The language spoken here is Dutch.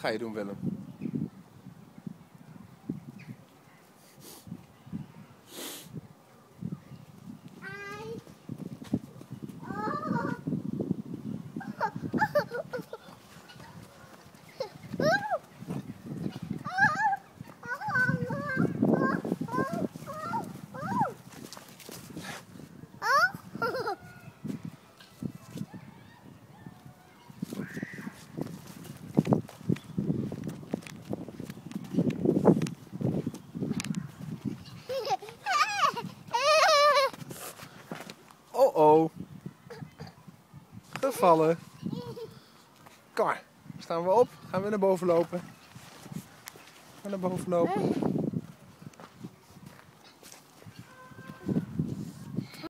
Ga je doen, Willem? Oh oh. Gevallen. Kom maar. Staan we op. Gaan we naar boven lopen. Gaan we naar boven lopen.